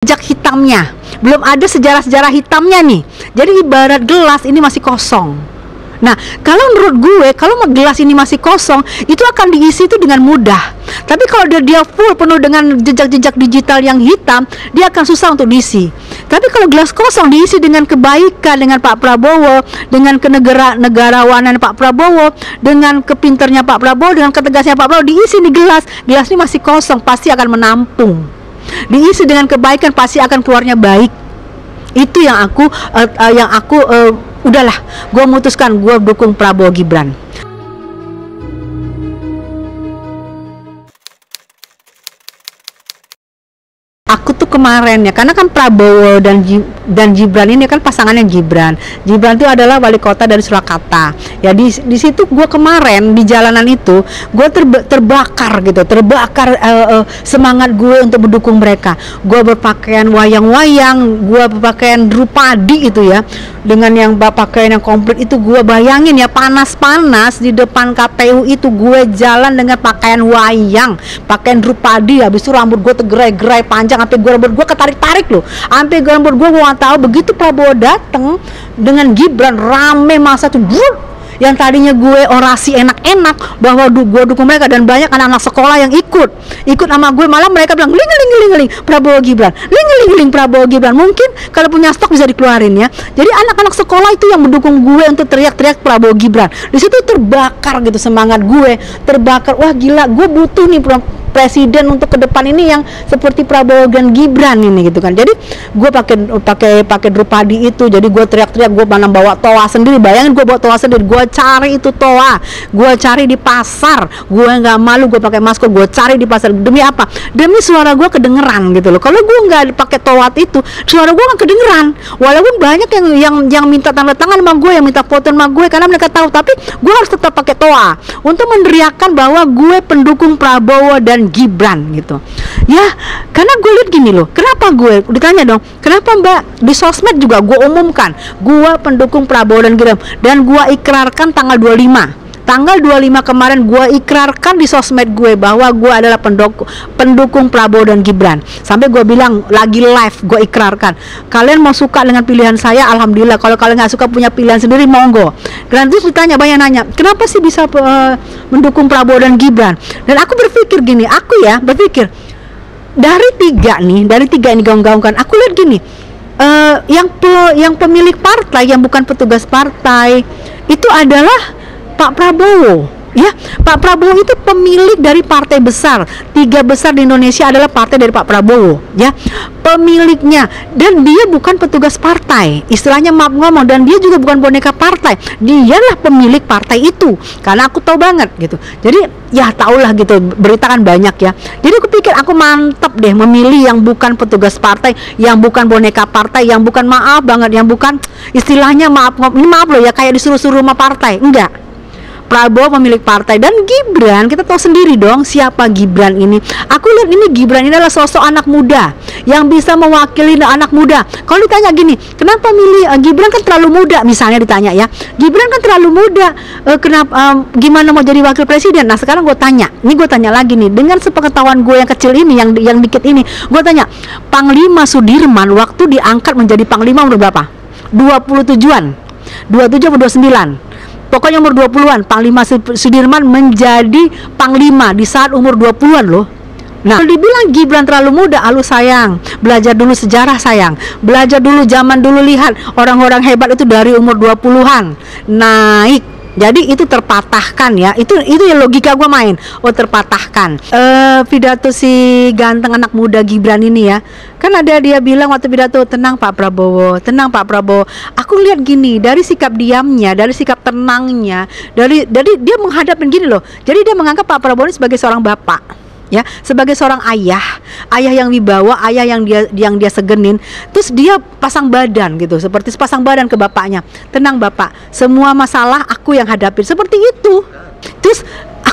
jejak hitamnya belum ada sejarah-sejarah hitamnya nih jadi ibarat gelas ini masih kosong Nah, kalau menurut gue, kalau gelas ini masih kosong, itu akan diisi itu dengan mudah. Tapi kalau dia dia full penuh dengan jejak-jejak digital yang hitam, dia akan susah untuk diisi. Tapi kalau gelas kosong diisi dengan kebaikan dengan Pak Prabowo, dengan kenegara negarawanan Pak Prabowo, dengan kepinternya Pak Prabowo, dengan ketegasnya Pak Prabowo, diisi di gelas, gelas ini masih kosong, pasti akan menampung. Diisi dengan kebaikan pasti akan keluarnya baik. Itu yang aku uh, uh, yang aku uh, udahlah gue memutuskan gue dukung Prabowo Gibran kemarin ya. Karena kan Prabowo dan dan Gibran ini kan pasangannya Gibran. Gibran itu adalah wali kota dari Surakarta. Ya di di situ gue kemarin di jalanan itu gue terba, terbakar gitu. Terbakar uh, uh, semangat gue untuk mendukung mereka. Gue berpakaian wayang-wayang gue berpakaian drupadi itu ya. Dengan yang pakaian yang komplit itu gue bayangin ya panas-panas di depan KPU itu gue jalan dengan pakaian wayang. Pakaian drupadi habis itu rambut gue tergerai-gerai panjang sampai gue gue ketarik-tarik loh. Sampai rambut gue gue gak tahu begitu Prabowo dateng dengan Gibran rame masa tuh brut, yang tadinya gue orasi enak-enak bahwa du gue dukung mereka dan banyak anak-anak sekolah yang ikut. Ikut sama gue malah mereka bilang ling ling ling ling Prabowo Gibran. Ling ling ling Prabowo Gibran. Mungkin kalau punya stok bisa dikeluarin ya. Jadi anak-anak sekolah itu yang mendukung gue untuk teriak-teriak Prabowo Gibran. Di situ terbakar gitu semangat gue terbakar. Wah gila gue butuh nih presiden untuk ke depan ini yang seperti Prabowo dan Gibran ini gitu kan. Jadi gue pakai pakai pakai Drupadi itu jadi gue teriak-teriak gue mana bawa toa sendiri. Bayangin gue bawa toa sendiri gue cari itu toa. Gue cari di pasar gue nggak malu gue pakai masker gue cari di pasar. Demi apa? Demi suara gue kedengeran gitu loh. Kalau gue nggak pakai toa itu suara gue nggak kedengeran. Walaupun banyak yang yang yang minta tanda tangan sama gue yang minta foto sama gue karena mereka tahu. Tapi gue harus tetap pakai toa untuk meneriakkan bahwa gue pendukung Prabowo dan dan Gibran gitu. Ya karena gue lihat gini loh kenapa gue ditanya dong kenapa mbak di sosmed juga gue umumkan gue pendukung Prabowo dan Gibran dan gue ikrarkan tanggal 25 tanggal 25 kemarin gue ikrarkan di sosmed gue bahwa gue adalah pendukung, pendukung Prabowo dan Gibran. Sampai gue bilang lagi live gue ikrarkan. Kalian mau suka dengan pilihan saya? Alhamdulillah. Kalau kalian nggak suka punya pilihan sendiri monggo. Dan terus ditanya banyak nanya kenapa sih bisa uh, mendukung Prabowo dan Gibran? Dan aku berpikir gini aku ya berpikir dari tiga nih dari tiga ini gaung-gaungkan aku lihat gini uh, yang pe, yang pemilik partai yang bukan petugas partai itu adalah Pak Prabowo. Ya Pak Prabowo itu pemilik dari partai besar. Tiga besar di Indonesia adalah partai dari Pak Prabowo ya. Pemiliknya. Dan dia bukan petugas partai. Istilahnya maaf ngomong dan dia juga bukan boneka partai. Dialah pemilik partai itu. Karena aku tahu banget gitu. Jadi ya tahulah gitu. Berita kan banyak ya. Jadi aku pikir aku mantap deh memilih yang bukan petugas partai yang bukan boneka partai yang bukan maaf banget yang bukan istilahnya maaf ini maaf loh ya kayak disuruh-suruh sama partai. Enggak Prabowo pemilik partai dan Gibran kita tahu sendiri dong siapa Gibran ini. Aku lihat ini Gibran ini adalah sosok anak muda yang bisa mewakili anak muda. Kalau ditanya gini kenapa milih uh, Gibran kan terlalu muda misalnya ditanya ya. Gibran kan terlalu muda uh, kenapa uh, gimana mau jadi wakil presiden? Nah sekarang gue tanya ini gue tanya lagi nih dengan sepengetahuan gue yang kecil ini yang yang dikit ini gue tanya Panglima Sudirman waktu diangkat menjadi Panglima umur berapa? 27-an 27 atau 29 pokoknya umur 20-an Panglima Sudirman menjadi panglima di saat umur 20-an loh Nah, kalau dibilang Gibran terlalu muda, alu sayang. Belajar dulu sejarah sayang. Belajar dulu zaman dulu lihat orang-orang hebat itu dari umur 20-an naik jadi itu terpatahkan ya. Itu itu ya logika gue main. Oh terpatahkan. Uh, pidato si ganteng anak muda Gibran ini ya. Kan ada dia bilang waktu pidato tenang Pak Prabowo. Tenang Pak Prabowo. Aku lihat gini dari sikap diamnya dari sikap tenangnya dari dari dia menghadapin gini loh. Jadi dia menganggap Pak Prabowo ini sebagai seorang bapak ya. Sebagai seorang ayah ayah yang wibawa ayah yang dia yang dia segenin. Terus dia pasang badan gitu seperti pasang badan ke bapaknya. Tenang bapak semua masalah aku yang hadapi seperti itu. Terus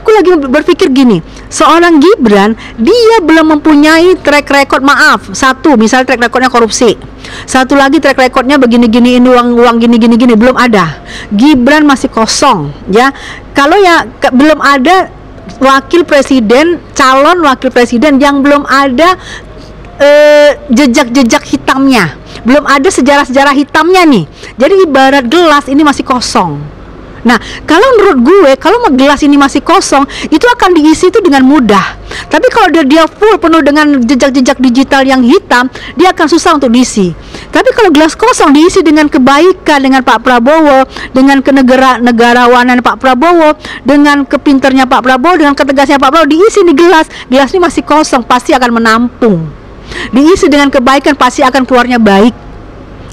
aku lagi berpikir gini seorang Gibran dia belum mempunyai track record maaf satu misalnya track recordnya korupsi. Satu lagi track recordnya begini-gini ini uang uang gini gini gini belum ada. Gibran masih kosong ya. Kalau ya ke, belum ada wakil presiden calon wakil presiden yang belum ada eh, jejak-jejak hitamnya belum ada sejarah-sejarah hitamnya nih jadi ibarat gelas ini masih kosong Nah, kalau menurut gue, kalau gelas ini masih kosong, itu akan diisi itu dengan mudah. Tapi kalau dia full penuh dengan jejak-jejak digital yang hitam, dia akan susah untuk diisi. Tapi kalau gelas kosong diisi dengan kebaikan dengan Pak Prabowo, dengan kenegara negarawanan Pak Prabowo, dengan kepinternya Pak Prabowo, dengan ketegasnya Pak Prabowo diisi di gelas, gelas ini masih kosong, pasti akan menampung. Diisi dengan kebaikan pasti akan keluarnya baik.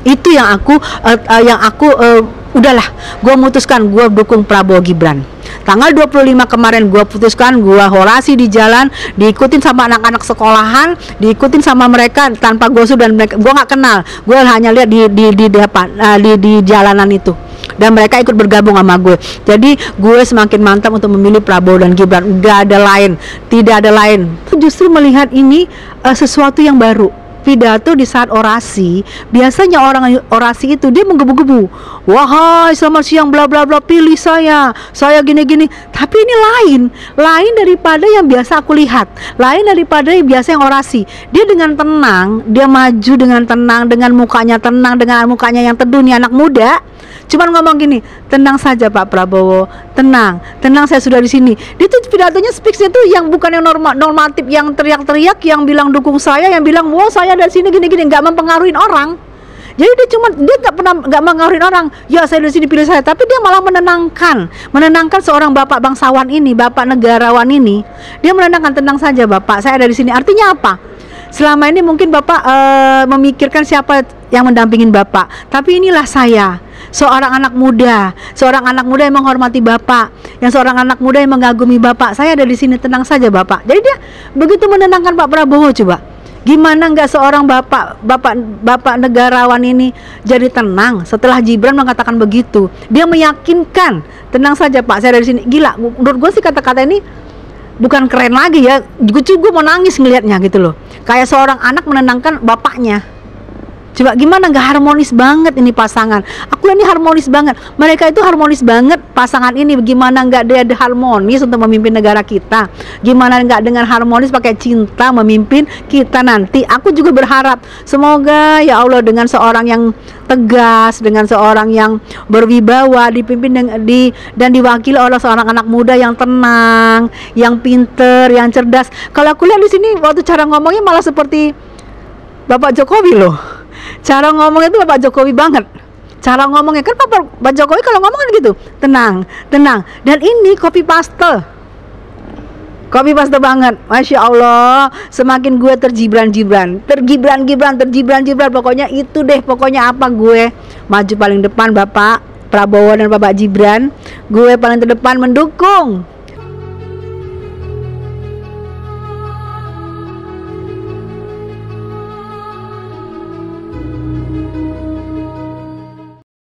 Itu yang aku uh, uh, yang aku uh, udahlah gue memutuskan gue dukung Prabowo Gibran. Tanggal 25 kemarin gue putuskan gue horasi di jalan diikutin sama anak-anak sekolahan diikutin sama mereka tanpa gue dan mereka gue nggak kenal. Gue hanya lihat di di di apa, uh, di di jalanan itu. Dan mereka ikut bergabung sama gue jadi gue semakin mantap untuk memilih Prabowo dan Gibran. Udah ada lain tidak ada lain. Justru melihat ini uh, sesuatu yang baru pidato di saat orasi, biasanya orang orasi itu dia menggebu-gebu. Wahai selamat siang bla bla bla pilih saya. Saya gini-gini. Tapi ini lain, lain daripada yang biasa aku lihat. Lain daripada yang biasa yang orasi. Dia dengan tenang, dia maju dengan tenang, dengan mukanya tenang, dengan mukanya yang teduh nih anak muda Cuman ngomong gini, tenang saja Pak Prabowo, tenang, tenang saya sudah di sini. Dia tuh pidatonya speaksnya tuh yang bukan yang norma, normatif, yang teriak-teriak, yang bilang dukung saya, yang bilang wow saya dari sini gini-gini, nggak mempengaruhi orang. Jadi dia cuma dia nggak pernah nggak mengaruhi orang. Ya saya di sini pilih saya, tapi dia malah menenangkan, menenangkan seorang bapak bangsawan ini, bapak negarawan ini. Dia menenangkan tenang saja bapak, saya ada di sini. Artinya apa? Selama ini mungkin bapak uh, memikirkan siapa yang mendampingin bapak, tapi inilah saya seorang anak muda, seorang anak muda yang menghormati bapak, yang seorang anak muda yang mengagumi bapak. Saya ada di sini tenang saja bapak. Jadi dia begitu menenangkan Pak Prabowo coba. Gimana nggak seorang bapak bapak bapak negarawan ini jadi tenang setelah Gibran mengatakan begitu? Dia meyakinkan tenang saja Pak, saya dari sini. Gila, menurut gue sih kata-kata ini bukan keren lagi ya. Gue gue mau nangis ngelihatnya gitu loh. Kayak seorang anak menenangkan bapaknya Coba gimana nggak harmonis banget ini pasangan? Aku ini harmonis banget. Mereka itu harmonis banget pasangan ini. Bagaimana nggak dia ada harmonis untuk memimpin negara kita? Gimana nggak dengan harmonis pakai cinta memimpin kita nanti? Aku juga berharap semoga ya Allah dengan seorang yang tegas, dengan seorang yang berwibawa, dipimpin dengan, di dan diwakili oleh seorang anak muda yang tenang, yang pinter, yang cerdas. Kalau aku lihat di sini waktu cara ngomongnya malah seperti Bapak Jokowi loh cara ngomongnya itu Pak Jokowi banget. Cara ngomongnya kan Pak, Pak Jokowi kalau ngomong kan gitu tenang tenang. Dan ini copy paste copy paste banget Masya Allah. Semakin gue terjibran-jibran tergibran-gibran terjibran-jibran pokoknya itu deh pokoknya apa gue. Maju paling depan Bapak Prabowo dan Bapak Jibran gue paling terdepan mendukung